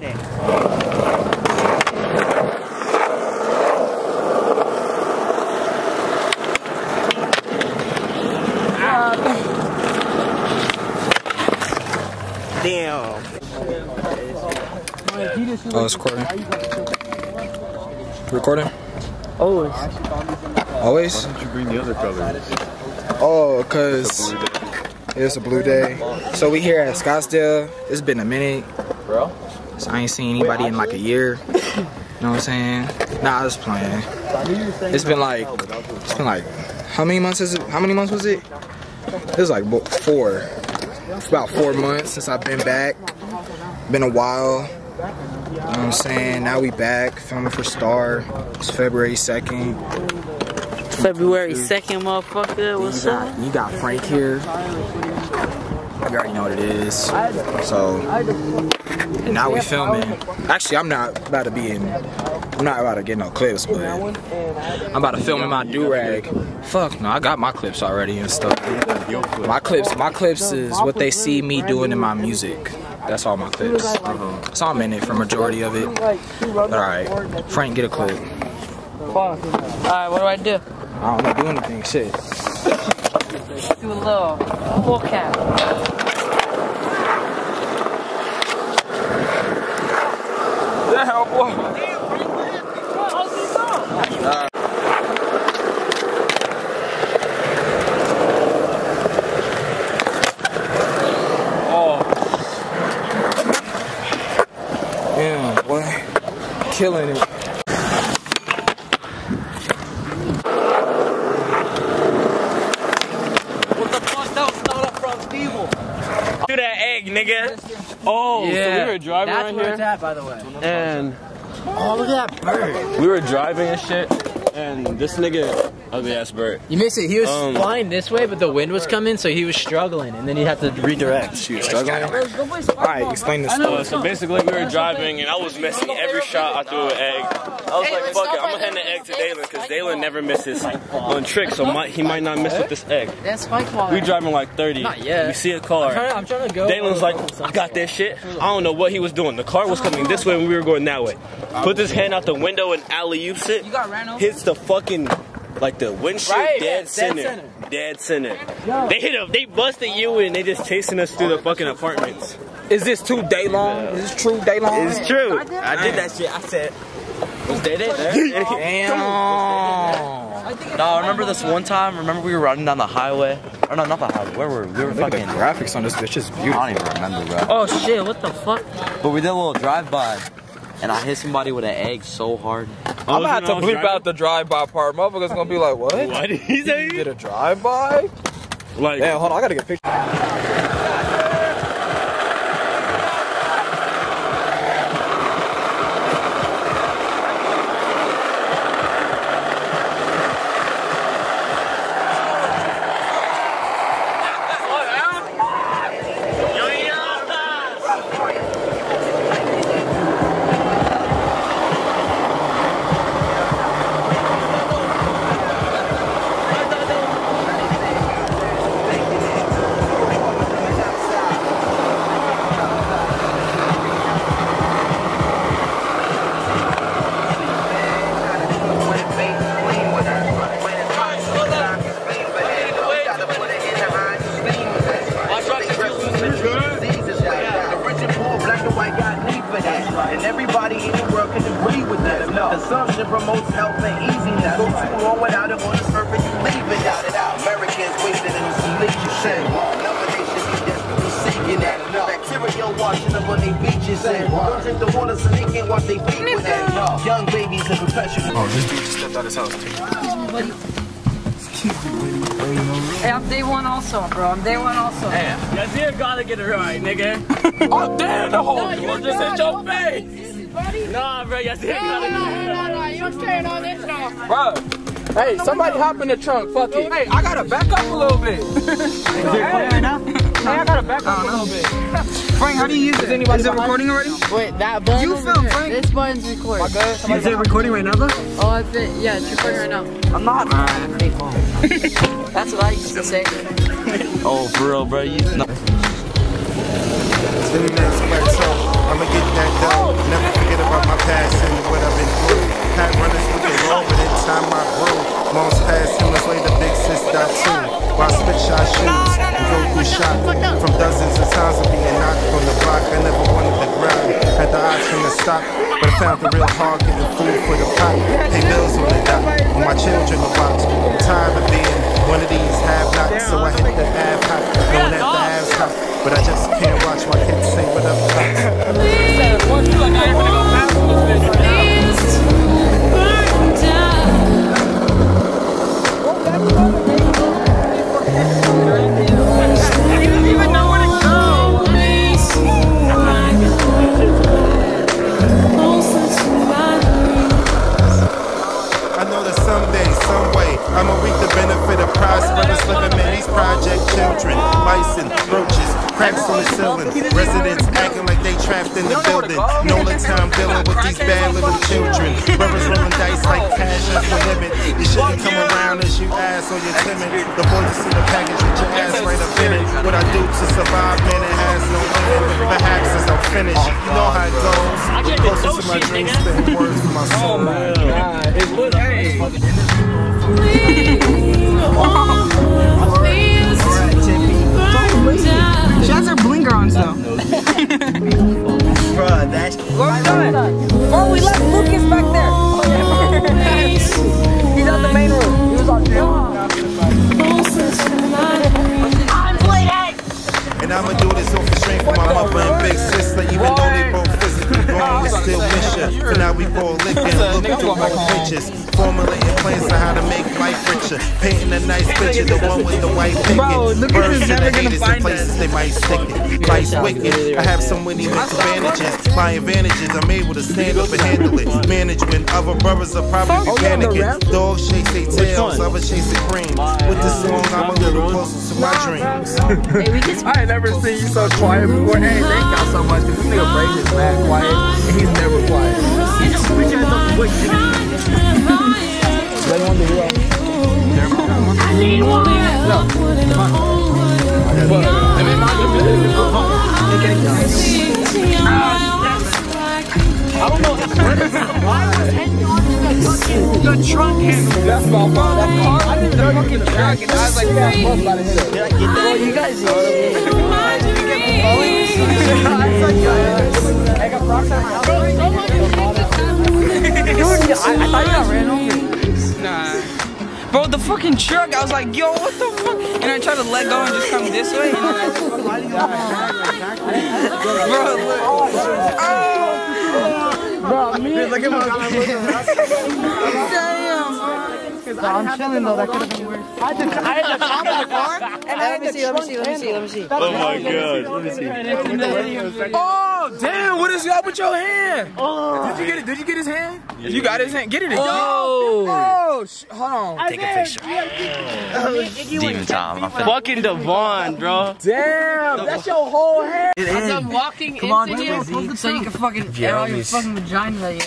Damn. Oh, it's recording. Recording? Always. Always? Why don't you bring the other colors? Oh, cause it's a blue day. So we here at Scottsdale. It's been a minute. Bro? So I ain't seen anybody in like a year. You know what I'm saying? Nah, I was playing. It's been like, it's been like, how many months is it? How many months was it? It was like four. It's about four months since I've been back. Been a while. You know what I'm saying? Now we back filming for Star. It's February 2nd. February 2nd, motherfucker. What's you up? you got Frank here. You already know what it is. So, and now we filming. Actually, I'm not about to be in. I'm not about to get no clips, but I'm about to film in my do rag. Fuck no, I got my clips already and stuff. My clips, my clips is what they see me doing in my music. That's all my clips. So I'm in it for majority of it. All right, Frank, get a clip. Alright, what do I do? I don't know, do anything. Shit. Do a little cap. Yeah, boy. Yeah, boy. Killing it. Do that egg, nigga. Oh, so we were driving That's right where here, it's at, by the way. and Oh, look at that bird. we were driving and shit, and this nigga, ugly ass bird. You missed it. He was Um, flying this way, but the wind was coming, so he was struggling, and then he had to redirect. She was struggling. Alright, explain this Uh, story. so basically, we were driving, and I was missing every shot. I threw an egg. I was like, "Fuck it, I'm gonna hand the egg to Dalen because Dalen never misses on tricks, so might, he might not miss with this egg." That's spike ball. We driving like 30. Not yet. We see a I'm car. trying, to, I'm trying to go. Dalen's like, I got that shit. I don't know what he was doing. The car was coming this way and we were going that way. Put his hand out the window and alley oops it. You got ran over? Hits the fucking like the windshield Right, dead, yeah, dead center. center. Dead center. They hit him. They busted you and they just chasing us through the fucking apartments. Is this too Dalen? Is this true Dalen? It's true. I did that shit. I said. Was they there? Damn. No, remember this one time? Remember we were running down the highway? Or no, not the highway. Where were we? We were Look at the fucking. graphics on this bitch is beautiful. I don't even remember, bro. Oh shit, what the fuck? But we did a little drive-by, and I hit somebody with an egg so hard. I'm gonna have to bleep out the drive-by part. Motherfuckers gonna be like, what? What did he say? You did a drive-by? Like, Damn, hold on, I gotta get a Bacteria washing up on their beaches and don't drink the water so they can't wash their feet with that. Young babies and professionals. Oh, this dude just stepped out his house. Hey, I'm day one also, bro. I'm day one also. Yazir gotta get it right, nigga. Oh, damn, the whole door just hit your face. Nah, bro, Yazir gotta get it right. Bro. Hey, somebody hop in the trunk. Fuck it. Hey, I gotta back up a little bit. hey, I gotta back up a little bit. Frank, how do you use it? Is anybody Is it recording already? Wait, that button. You over film. Frank. This button's recording. Is it recording right now, though? Oh, I fit. Yeah, it's recording right now. I'm not. That's what I used to say. Oh, for real, bro. You. No. I'ma get that dough. Stop. But I found the real hard getting food for the pot. Pay bills on the dot. When my children to of prosperous living. Man, these project children, bison, roaches, cracks on the ceiling, residents acting like they trapped in the building. No the time dealing with these bad little children. Brothers rolling dice like cash at the limit. You shouldn't come around as you ass or you're timid. The boys just in the package with your ass right up in it. What I do to survive, man, it has no limit. Perhaps as I'm finished, you know how it goes. Closer to my dreams, spitting words for my soul. Strength of my mother and big sister, even though they both physically grown, we still miss ya. So now we all licking, looking through old pictures, formulating plans on how to make life richer, painting a nice picture, the one with the white picket. Birds to the haters in places they might stick it. Life's wicked. I have so many mixed advantages. My advantages, I'm able to stand up and handle it. Manage when other brothers are probably panicking. Dogs chase their tails, others chase the cream. With this song, I'm a little closer to my dreams. I ain't never seen you so quiet before. Hey, thank y'all so much. Cause this nigga Braden is mad quiet, and he's never quiet. The trunk handle. That's my fault. That car, I did the fucking track, and I was like, yeah, bust by the head. Did I get that? Oh, you guys Dude, I, I thought you got ran over. Nah. Bro, the fucking truck, I was like, yo, what the fuck? And I tried to let go and just come this way. And then I just fucking... Bro, look. Oh! Bro, me. Look at my I'm chilling though. That could have been worse. I had to, I had top of the car, and I had Let me see, let me see, let me see, let me see. Oh my god. Oh, Oh, damn, what is up with your hand? Oh. Did you get it? Did you get his hand? You got his hand. Get it. Oh, oh sh- hold on. Take a picture. Demon time. Fucking Devon, bro. Damn, that's your whole hand. As I'm walking into you, so you can fucking air all your fucking vagina that you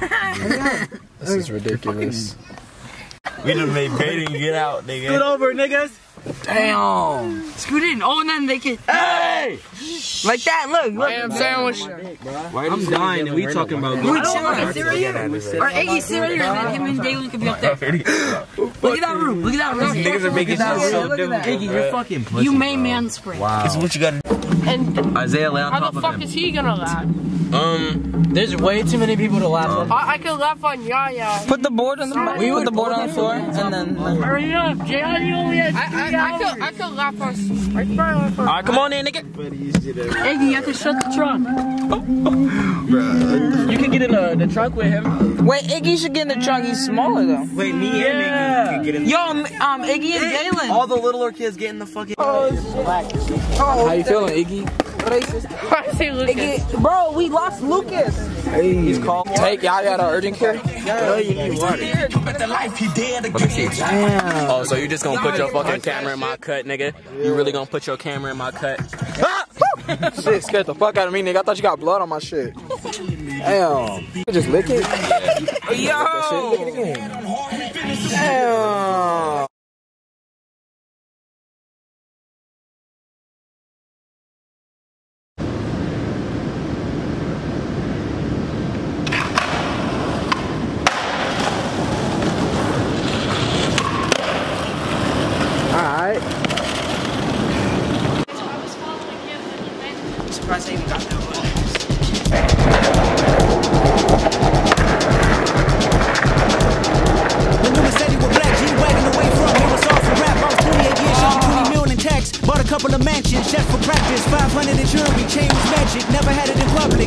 have. This is ridiculous. We done made Braden get out, nigga. Get over, niggas. Damn. Scoot in. Oh, and then they can. Hey! Like that, look. look. Ham sandwich. I'm dying and we talking about Wait, sit right, sit right here. Or Iggy, sit right here, and then him and Dalen can be up there. Look at that room. Look at that room. Niggas are making shit so Look at that. Iggy, you're fucking pussy. You may man spray. Wow. It's what you gotta And Isaiah, lay on top of him. how the fuck is he gonna laugh? Um, there's way too many people to laugh at. I, I could laugh on Yaya. Put the board on the we put the board on the floor and then Or you know, Jay, you only had I, I, I, could, I could laugh on. I could laugh on. Alright, come on in, nigga. Iggy, you have to shut the trunk. You can get in the, the trunk with him. Wait, Iggy should get in the trunk. He's smaller though. Wait, me and Iggy can get in. The Yo, um, Iggy and Dalen. All the littler kids get in the fucking. How you feeling, Iggy? I say Lucas. Iggy, bro, we lost Lucas. Hey, He's called. Take y'all got an urgent care. Yeah, Oh, so you just gonna put your fucking camera in my cut, nigga? You really gonna put your camera in my cut? Ah! Shit scared the fuck out of me, nigga. I thought you got blood on my shit. Damn. You just lick it. Yo. Lick it again. Damn.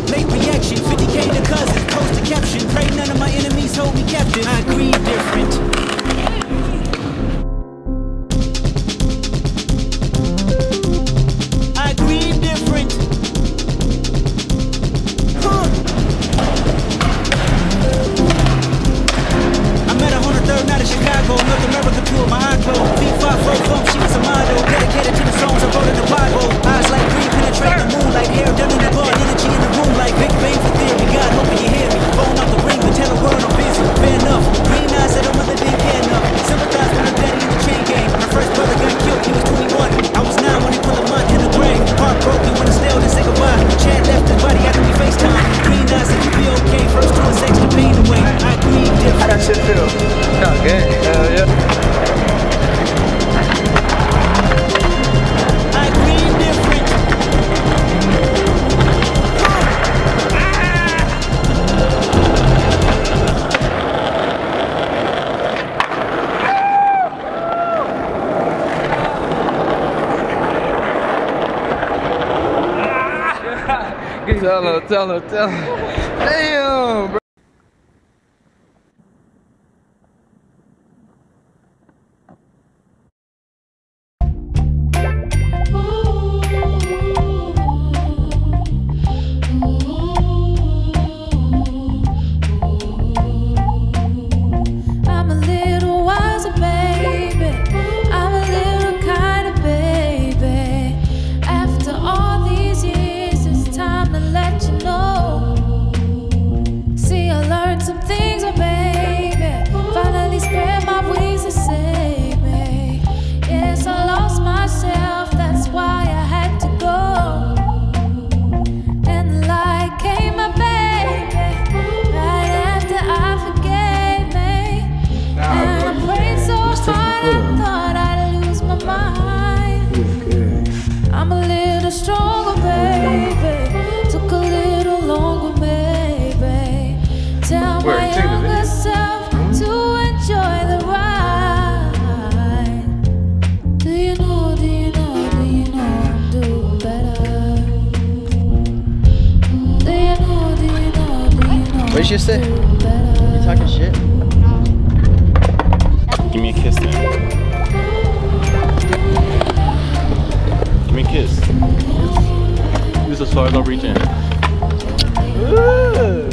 late tell her, tell her. Damn, bro. stronger, baby. Took a little longer, maybe. Tell Where, my younger self mm-hmm. to enjoy the ride. Do you know, do you know, do you know better? Do you know, do you know, do you know? Your say? You talking shit? Give me a kiss then. Give me a kiss as far as I'm reaching. Ooh.